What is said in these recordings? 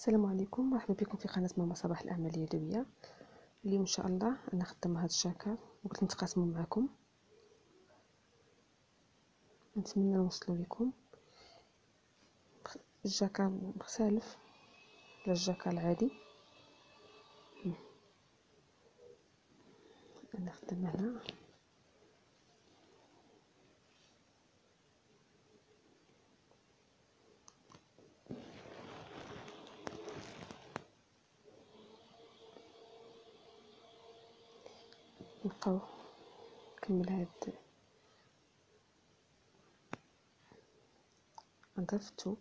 السلام عليكم. مرحبا بكم في قناة ماما صباح الأعمال اليدوية. اليوم إن شاء الله أنا خدامه هذا الشاكر وقلت نتقاسمه معكم. نتمنى نوصلوا لكم الجاكا مختلف. على الجاكا العادي. أنا خدامه هنا. نبقاو نكمل هاد الثوم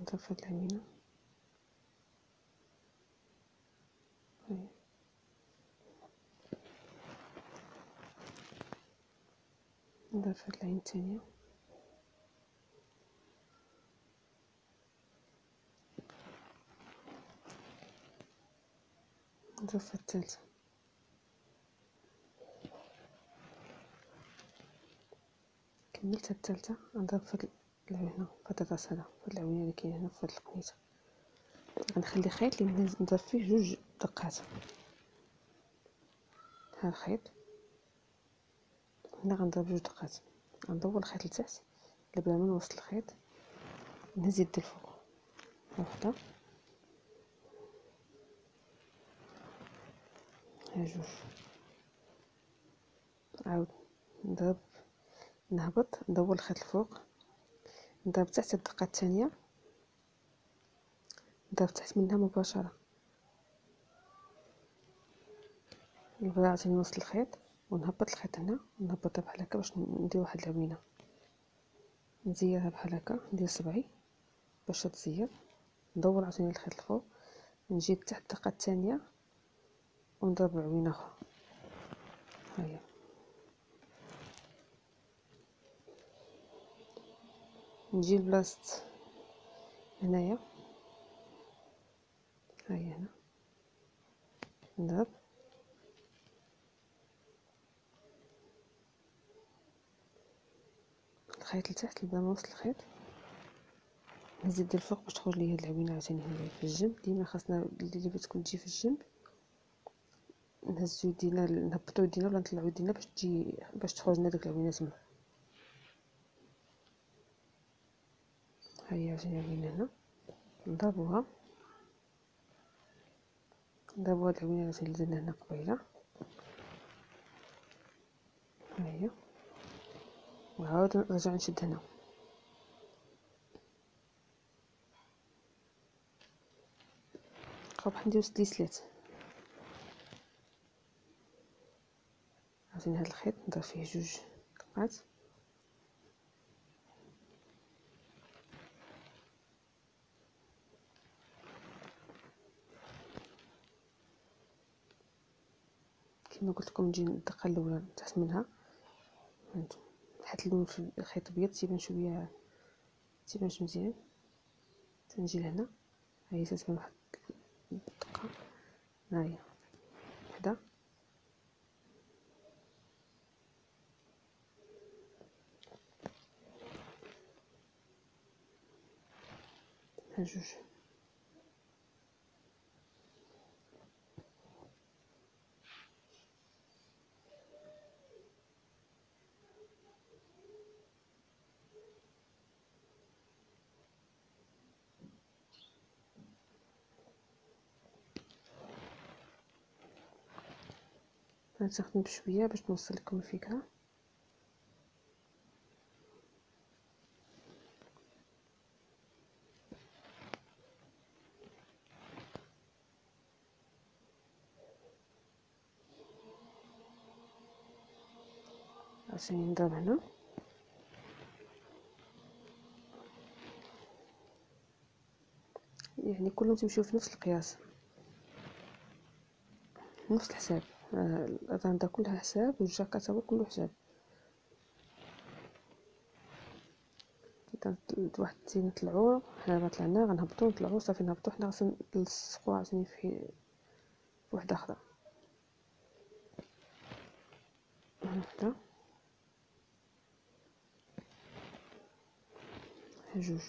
نضيف هاد العمينة نضيف هاد العين الثانية نضيف الثالثة كملت الثالثة نضيف هاد العوينة فهاد الراسلة فهاد العوينة اللي كاينة هنا فهاد القنيطة غنخلي خيط اللي نضيف فيه جوج دقات. ها الخيط. هنا غنضرب جوج دقات. غندور الخيط لتحت بلا ما نوصل الخيط. نهز يدي الفوق. وحده جوج عاود. نضرب. نهبط. ندور الخيط الفوق. نضرب تحت الدقة الثانية نضرب تحت منها مباشرة. نبغي عاوتاني نوصل الخيط. ونهبط الخيط هنا. ونهبطها بحال هكا باش ندير واحد العوينه نزيرها بحال هكا. ندير صبعي باش تزير ندور عاوتاني الخيط الفوق. نجي تحت الدقة الثانية ونضرب عوينه أخرى هيا. نجي لبلاصه هنايا. هيا هنا. نضرب الخيط لتحت بلا ما نوصل الخيط. نزيد الفوق باش تخرج لي هاد العوينه عاوتاني هنايا في الجنب. ديما خاصنا اللي بتكون تجي في الجنب. نهزو يدينا نهبطو يدينا ولا نطلعو يدينا باش تجي باش تخرج لنا ديك العوينة تما. هيا جينا عوينه هنا. نضربوها. نضربو هاد العوينة اللي درنا هنا قبيلة. هيا. وعاود نرجع نشد هنا. نبقاو بحال نديرو عاوتاني هاد الخيط نضرب فيه جوج دقات كما قلت لكم نجي الدقة الأولى تحت منها. حيت اللون في الخيط أبيض تيبان شوية تيبانش مزيان. تنجي لهنا. هي تتبان واحد الدقة. ها هي وحده ها جوج. غنستخدم بشويه باش نوصل لكم الفكرة. عشان نضرب هنا يعني كلهم تمشيو في نفس القياس نفس الحساب الراندا كلها حساب والجاكيت هو كله حساب واحد الزينة العور حنا طلعنا غنهبطو نطلعو صافي نهبطو حنا خاصنا نلصقو عاوتاني في وحده أخرى وحده جوج.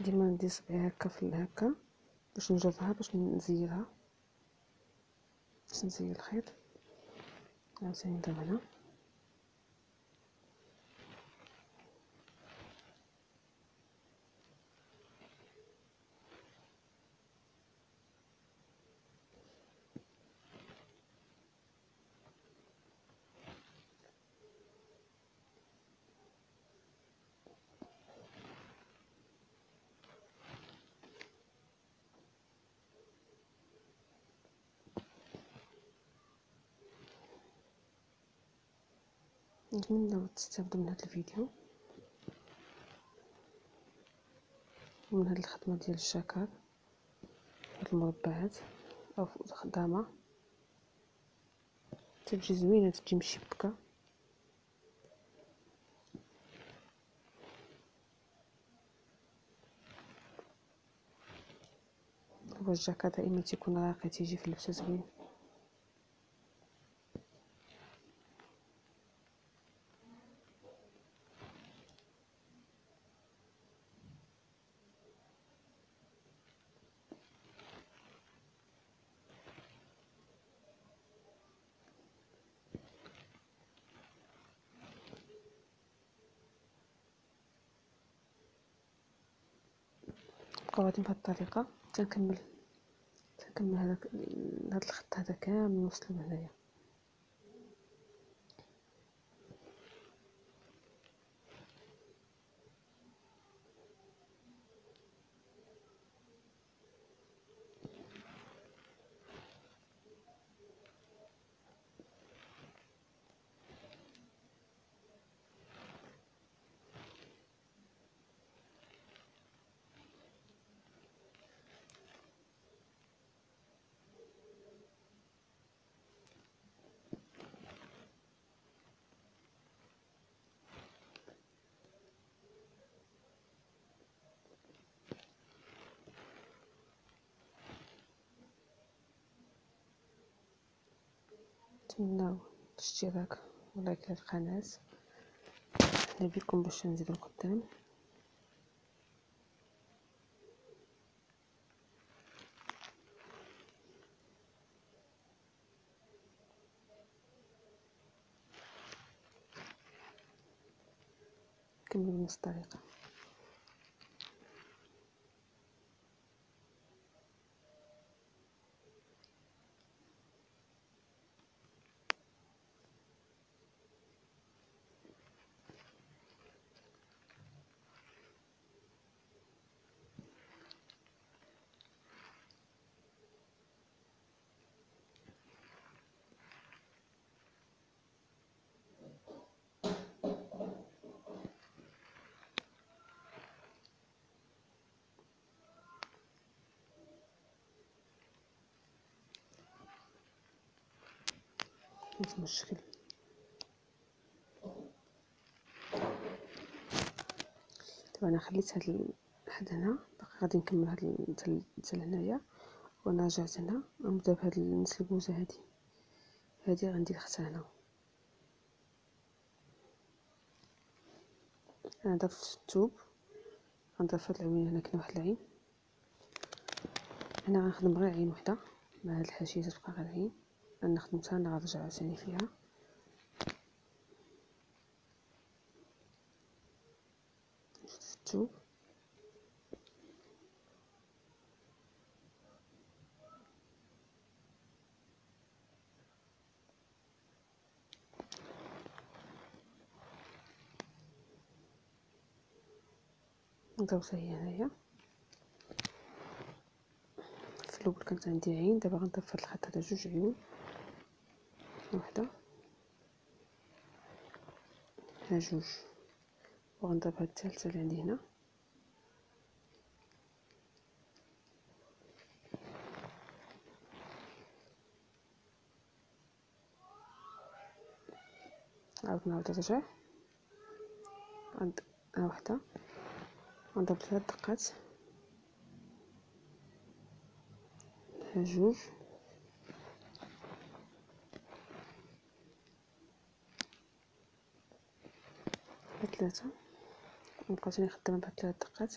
ديما ندي صبعي هكا في هكا باش نجرها باش نزيرها باش نزير الخيط عاوتاني ندير هنا نتمنى تستافدوا من هذا الفيديو ومن هذه الخدمة ديال الشكل هاد المربعات أو الخدامة. تجي زوينة تجي مشبكة. هو الجاكا دائما تيكون راقي تيجي في اللبسة زوين نبقاو غاديين بهاد الطريقة. تنكمل تنكمل هذاك هذا الخط هذا كامل نوصلو هنايا نتمنى الاشتراك ولايك للقناة أهلا بكم باش نزيدو القدام كملوا بنفس الطريقة مش مشكل دابا أنا خليت هاد لحد هنا. باقي غادي نكمل هاد حتى لهنايا وأنا رجعت هنا. غنبدا بهاد نص البوزة هادي. هادي غندير اختها هنا. أنا ضفت الثوب غنضيف هاد العوينة هنا كاين واحد العين. هنا غنخدم غير عين وحدة. مع هاد الحاشيه تبقى غير عين. خدمتها أنا غنرجع عاوتاني فيها. في الثوب ندوزها هي هنايا. في الأول كانت عندي عين دابا غنضيف هاد الخط هذا جوج عيون. واحدة. ها جوج وغنضرب هاد الثالثة اللي عندي هنا. عاود نعاود نرجع عند ها وحدة غنضرب ثلاث دقات. ها جوج ثلاثة نبقى تاني خدامة بهاد ثلاث دقات.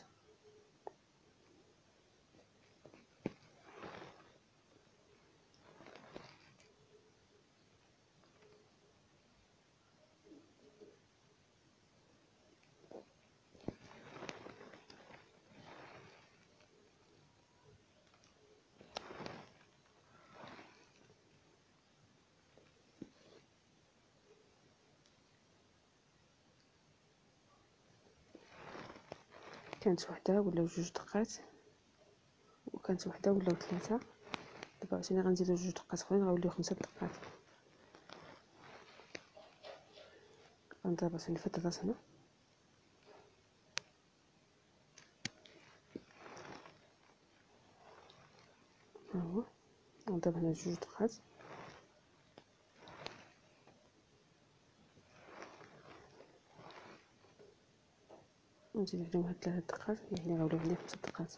كانت وحدة ولا جوج دقات وكانت وحدة ولا ثلاثة دابا عاوتاني غنزيدو جوج دقات اخرين غيوليو خمسة دقات. غنضرب عاوتاني في الدراس هنا ها هو. غنضرب هنا جوج دقات. نزيد عليهم هاد ثلاث دقات يعني غيوليو عندي خمسة دقات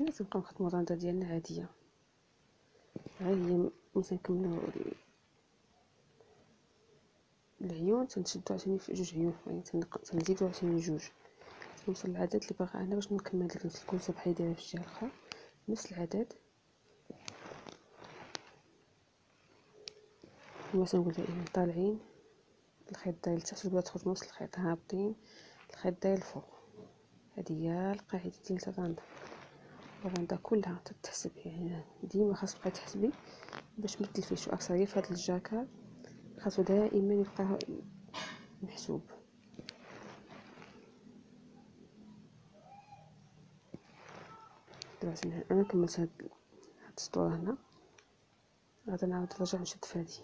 هنا تنبقاو نخدمو الرنده ديالنا عاديه ها هي ملي تنكملو العيون تنشدو عاوتاني في جوج عيون يعني تنزيدو عاوتاني جوج. تنوصل للعدد اللي باغا أنا باش نكمل ديك نفس الكوسه بحال دايره في الجهه الاخرى نفس العدد. كما تنقول دائما طالعين. الخيط داير لتحت ولا تخرج نص الخيط هابطين. الخيط داير الفوق هذه هي القاعدة ديال الرنده الرنده كلها تتحسب يعني ديما خاص تبقاي تحسبي باش ما تلفيش. وأكثر في هذا الجاكار خاصو دائما يبقى محسوب. دابا أنا كملت هاد هاد السطوره هنا. غادي نعاود نرجع نشد في هادي.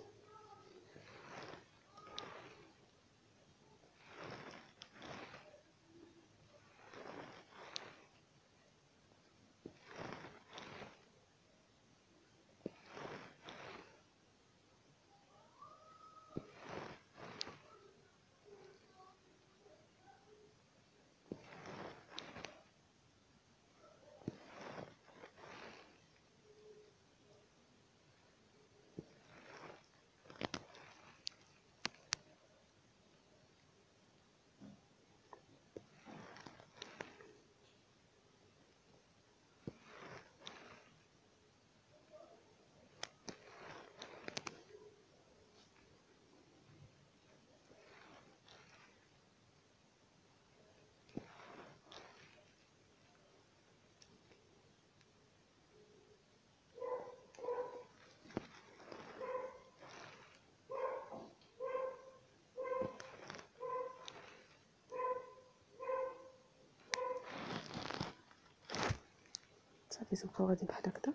صافي تبقاو غادي بحال هكدا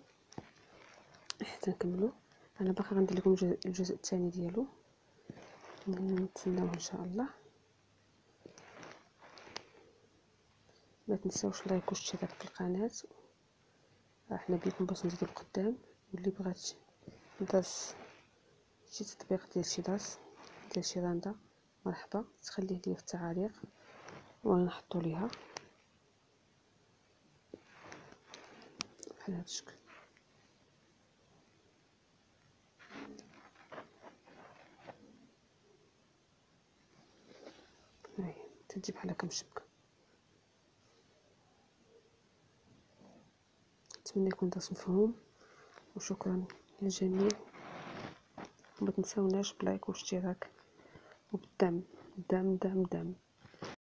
حتى نكملو. أنا باقا غندير لكم الجزء الثاني ديالو. نتسناوه إن شاء الله. ما تنساوش لايك واشتراك في القناة. إحنا بيكم باش نزيدو القدام واللي بغات داس شي تطبيق ديال شي داس ديال شي راندا. مرحبا. تخليه ليا في التعاليق. ونحطو ليها. بحال هاد الشكل. هاهي تجي بحال هكا مشبكه نتمنى يكون درس مفهوم وشكرا للجميع. وما تنساوناش بلايك واشتراك. وبالدعم دعم دعم دعم.